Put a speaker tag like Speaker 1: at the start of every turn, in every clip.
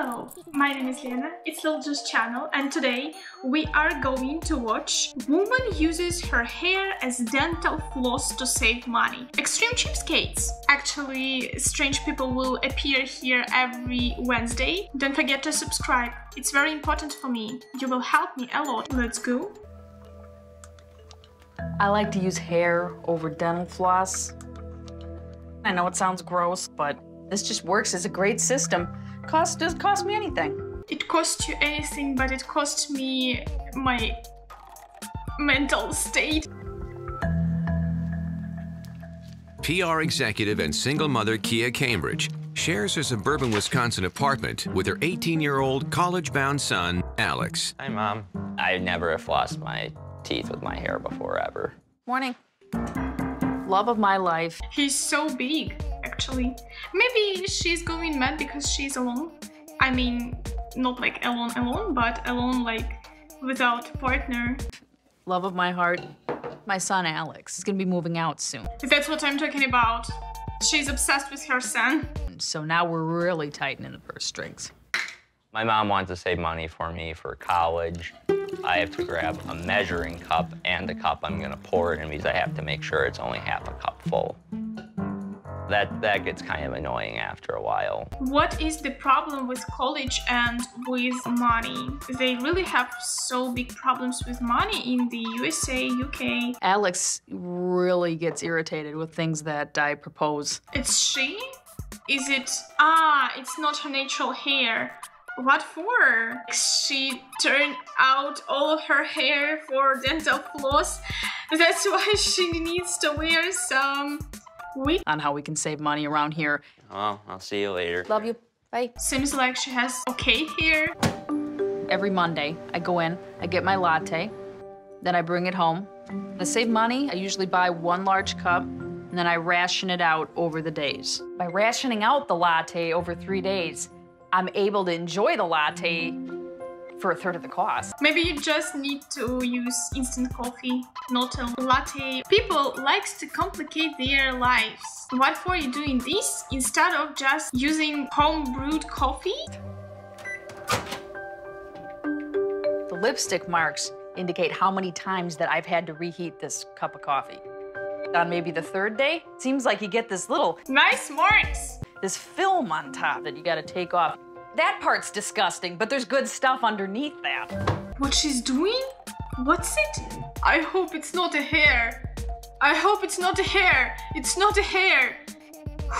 Speaker 1: Hello, my name is Lena, it's Little Juice channel and today we are going to watch Woman uses her hair as dental floss to save money. Extreme cheapskates. Actually, strange people will appear here every Wednesday. Don't forget to subscribe, it's very important for me. You will help me a lot. Let's go.
Speaker 2: I like to use hair over dental floss. I know it sounds gross, but this just works as a great system. Cost doesn't cost me anything.
Speaker 1: It costs you anything, but it costs me my mental state.
Speaker 3: PR executive and single mother Kia Cambridge shares her suburban Wisconsin apartment with her 18-year-old college-bound son, Alex.
Speaker 4: Hi, Mom. I never have flossed my teeth with my hair before, ever.
Speaker 2: Morning. Love of my life.
Speaker 1: He's so big, actually. Maybe she's going mad because she's alone. I mean, not like alone alone, but alone like without partner.
Speaker 2: Love of my heart. My son Alex is gonna be moving out soon.
Speaker 1: That's what I'm talking about. She's obsessed with her son.
Speaker 2: So now we're really tightening the purse strings.
Speaker 4: My mom wants to save money for me for college. I have to grab a measuring cup and the cup I'm gonna pour it in because I have to make sure it's only half a cup full. That, that gets kind of annoying after a while.
Speaker 1: What is the problem with college and with money? They really have so big problems with money in the USA, UK.
Speaker 2: Alex really gets irritated with things that I propose.
Speaker 1: It's she? Is it... Ah, it's not her natural hair. What for? She turned out all of her hair for dental floss. That's why she needs to wear some wig.
Speaker 2: On how we can save money around here.
Speaker 4: Well, I'll see you later.
Speaker 2: Love you. Bye.
Speaker 1: Seems like she has okay here.
Speaker 2: Every Monday, I go in, I get my latte, then I bring it home. To save money, I usually buy one large cup, and then I ration it out over the days. By rationing out the latte over three days, I'm able to enjoy the latte for a third of the cost.
Speaker 1: Maybe you just need to use instant coffee, not a latte. People likes to complicate their lives. What for you doing this instead of just using home brewed coffee?
Speaker 2: The lipstick marks indicate how many times that I've had to reheat this cup of coffee. On maybe the third day, it seems like you get this little
Speaker 1: Nice marks!
Speaker 2: this film on top that you gotta take off. That part's disgusting, but there's good stuff underneath that.
Speaker 1: What she's doing? What's it? I hope it's not a hair. I hope it's not a hair. It's not a hair.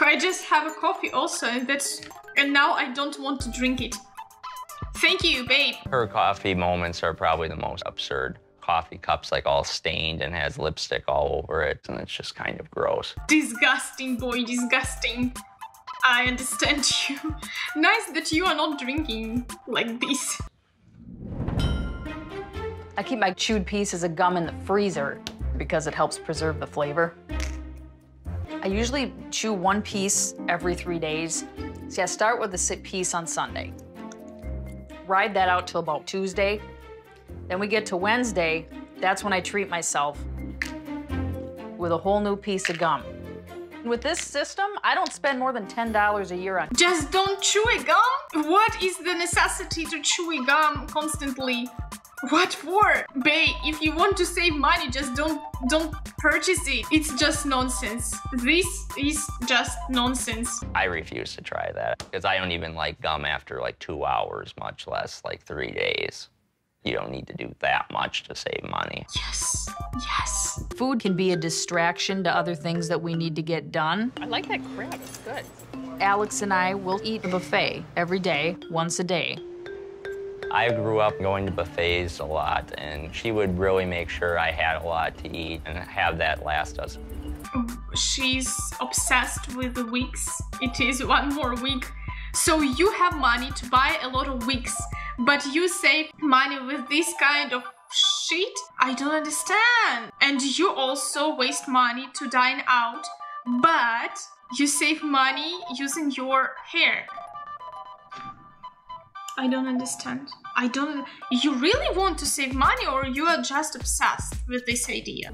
Speaker 1: I just have a coffee also, and that's and now I don't want to drink it. Thank you, babe.
Speaker 4: Her coffee moments are probably the most absurd. Coffee cups like all stained and has lipstick all over it, and it's just kind of gross.
Speaker 1: Disgusting, boy, disgusting. I understand you. nice that you are not drinking like this.
Speaker 2: I keep my chewed pieces of gum in the freezer because it helps preserve the flavor. I usually chew one piece every three days. See, I start with a sit piece on Sunday. Ride that out till about Tuesday. Then we get to Wednesday, that's when I treat myself with a whole new piece of gum. With this system, I don't spend more than $10 a year on
Speaker 1: Just don't chew a gum? What is the necessity to chew a gum constantly? What for? Babe, if you want to save money, just don't don't purchase it. It's just nonsense. This is just nonsense.
Speaker 4: I refuse to try that because I don't even like gum after like two hours, much less like three days. You don't need to do that much to save money.
Speaker 1: Yes, yes.
Speaker 2: Food can be a distraction to other things that we need to get done. I like that crab, it's good. Alex and I will eat a buffet every day, once a day.
Speaker 4: I grew up going to buffets a lot, and she would really make sure I had a lot to eat and have that last us.
Speaker 1: She's obsessed with the wigs. It is one more week. So you have money to buy a lot of wigs, but you save money with this kind of shit? I don't understand. And you also waste money to dine out, but you save money using your hair. I don't understand. I don't. You really want to save money, or you are just obsessed with this idea?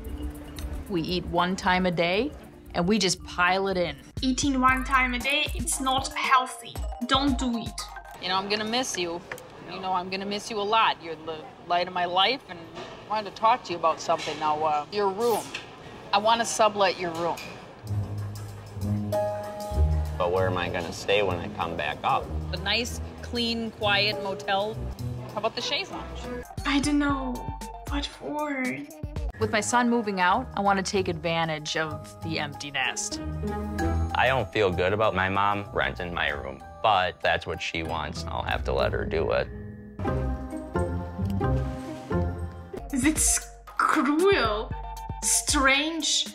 Speaker 2: We eat one time a day, and we just pile it in.
Speaker 1: Eating one time a day, it's not healthy. Don't do it.
Speaker 2: You know, I'm gonna miss you. You know, I'm gonna miss you a lot. You're the light of my life, and I wanted to talk to you about something. Now, uh, your room. I want to sublet your room.
Speaker 4: But where am I gonna stay when I come back up?
Speaker 2: A nice, clean, quiet motel. How about the chaise lounge?
Speaker 1: I don't know. What for?
Speaker 2: With my son moving out, I want to take advantage of the empty nest.
Speaker 4: I don't feel good about my mom renting my room, but that's what she wants. and I'll have to let her do it.
Speaker 1: It's cruel, strange,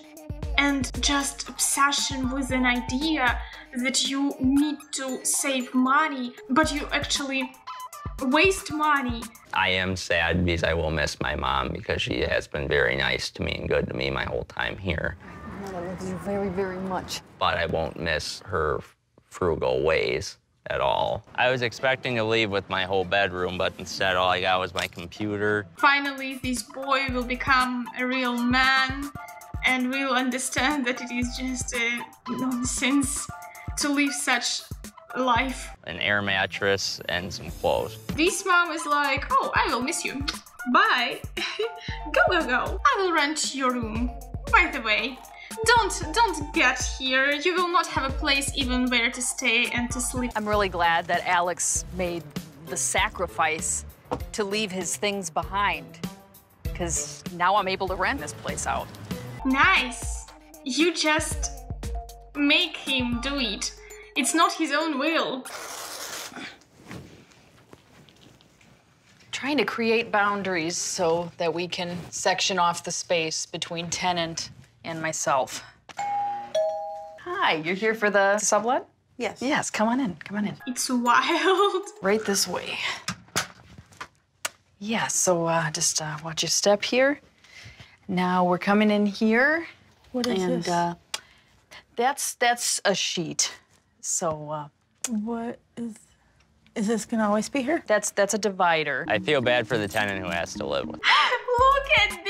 Speaker 1: and just obsession with an idea that you need to save money, but you actually waste money.
Speaker 4: I am sad because I will miss my mom because she has been very nice to me and good to me my whole time here.
Speaker 2: I love you very, very much.
Speaker 4: But I won't miss her frugal ways at all. I was expecting to leave with my whole bedroom, but instead all I got was my computer.
Speaker 1: Finally, this boy will become a real man and will understand that it is just a nonsense to live such a life.
Speaker 4: An air mattress and some clothes.
Speaker 1: This mom is like, oh, I will miss you. Bye. go, go, go. I will rent your room. By the way, don't don't get here. You will not have a place even where to stay and to sleep.
Speaker 2: I'm really glad that Alex made the sacrifice to leave his things behind. Because now I'm able to rent this place out.
Speaker 1: Nice. You just make him do it. It's not his own will.
Speaker 2: Trying to create boundaries so that we can section off the space between tenant and myself. Hi, you're here for the sublet?
Speaker 5: Yes.
Speaker 2: Yes, come on in, come on in.
Speaker 1: It's wild.
Speaker 2: Right this way. Yeah, so uh, just uh, watch your step here. Now we're coming in here.
Speaker 5: What is
Speaker 2: and
Speaker 5: this?
Speaker 2: Uh, that's that's a sheet. So uh,
Speaker 5: what is? Is this gonna always be here?
Speaker 2: that's that's a divider.
Speaker 4: I feel bad for the tenant who has to live with.
Speaker 1: Look at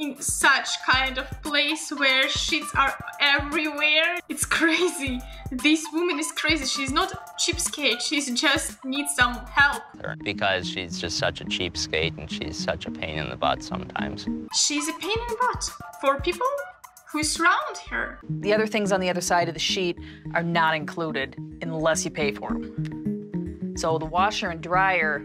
Speaker 1: in such kind of place where sheets are everywhere? It's crazy. This woman is crazy. She's not cheapskate. She just needs some help.
Speaker 4: because she's just such a cheapskate and she's such a pain in the butt sometimes.
Speaker 1: She's a pain in the butt for people who surround her.
Speaker 2: The other things on the other side of the sheet are not included unless you pay for them. So the washer and dryer,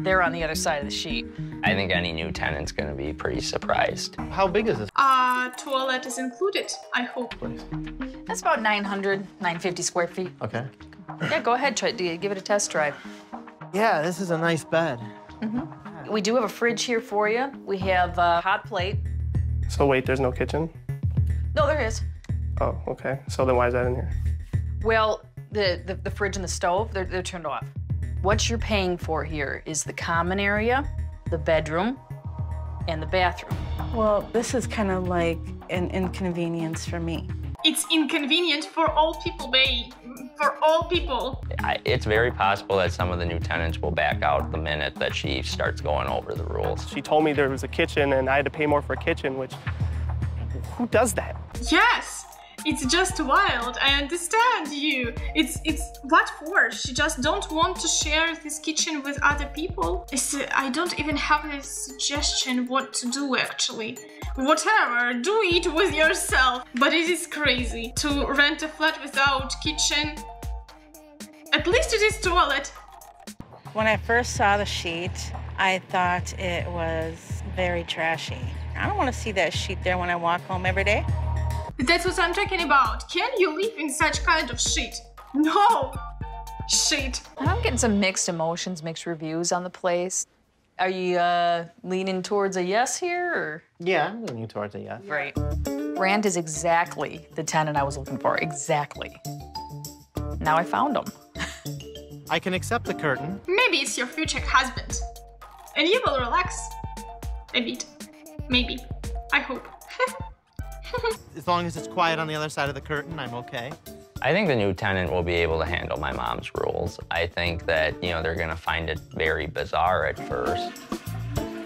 Speaker 2: they're on the other side of the sheet.
Speaker 4: I think any new tenant's gonna be pretty surprised.
Speaker 6: How big is this
Speaker 1: Uh, toilet is included, I hope.
Speaker 6: place?
Speaker 2: That's about 900, 950 square feet.
Speaker 6: Okay.
Speaker 2: Yeah, go ahead, try, do- give it a test drive.
Speaker 6: Yeah, this is a nice bed. Mm -hmm.
Speaker 2: We do have a fridge here for you. We have a hot plate.
Speaker 7: So wait, there's no kitchen?
Speaker 2: No, there is.
Speaker 7: Oh, okay. So then why is that in here?
Speaker 2: Well, the, the, the fridge and the stove, they're, they're turned off. What you're paying for here is the common area, the bedroom, and the bathroom.
Speaker 5: Well, this is kind of like an inconvenience for me.
Speaker 1: It's inconvenient for all people, babe. For all people.
Speaker 4: I, it's very possible that some of the new tenants will back out the minute that she starts going over the rules.
Speaker 7: She told me there was a kitchen and I had to pay more for a kitchen, which who does that?
Speaker 1: Yes, it's just wild. I understand you. It's it's what for? She just don't want to share this kitchen with other people. It's, I don't even have a suggestion what to do actually. Whatever, do it with yourself. But it is crazy to rent a flat without kitchen. At least it is toilet.
Speaker 5: When I first saw the sheet, I thought it was very trashy. I don't want to see that sheet there when I walk home every day.
Speaker 1: That's what I'm talking about. Can you live in such kind of shit? No. Shit.
Speaker 2: I'm getting some mixed emotions, mixed reviews on the place. Are you uh, leaning towards a yes here, or?
Speaker 6: Yeah, I'm leaning towards a yes.
Speaker 2: Right. Rand is exactly the tenant I was looking for. Exactly. Now I found him.
Speaker 6: I can accept the curtain.
Speaker 1: Maybe it's your future husband. And you will relax. A bit. Maybe. I hope.
Speaker 6: As long as it's quiet on the other side of the curtain, I'm okay.
Speaker 4: I think the new tenant will be able to handle my mom's rules. I think that, you know, they're gonna find it very bizarre at first.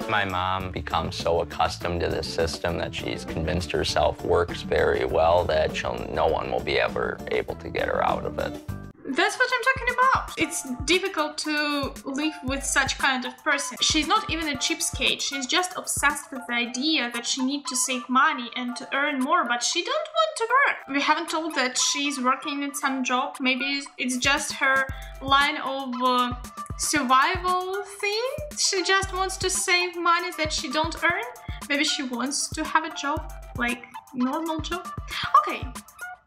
Speaker 4: My mom becomes so accustomed to this system that she's convinced herself works very well that no one will be ever able to get her out of it.
Speaker 1: That's what I'm talking about. It's difficult to live with such kind of person. She's not even a cheapskate. She's just obsessed with the idea that she needs to save money and to earn more, but she don't want to work. We haven't told that she's working in some job. Maybe it's just her line of uh, survival thing. She just wants to save money that she don't earn. Maybe she wants to have a job, like normal job. Okay,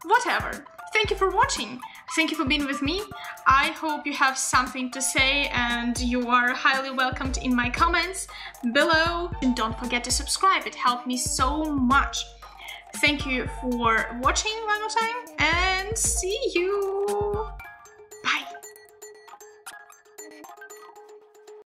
Speaker 1: whatever. Thank you for watching. Thank you for being with me. I hope you have something to say and you are highly welcomed in my comments below. And don't forget to subscribe, it helped me so much. Thank you for watching one more time and see you